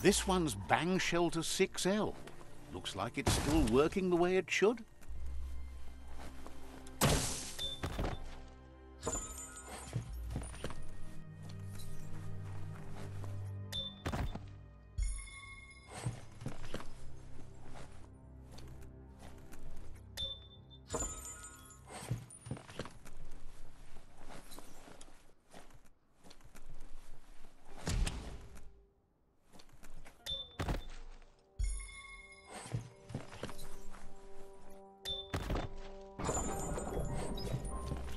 This one's Bang Shelter 6L. Looks like it's still working the way it should. ハハハハ!